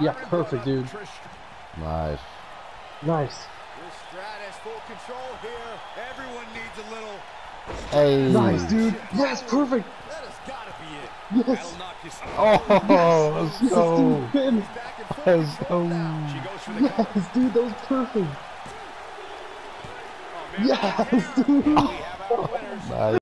Yeah, perfect, dude. Nice. Nice. This Strat has full control here. Everyone needs a little. Hey. Nice, dude. Yes, perfect. That has got to be it. Yes. Oh, let's Yes, go. dude, win. Yes, dude, that was perfect. Oh, yes, dude. Nice.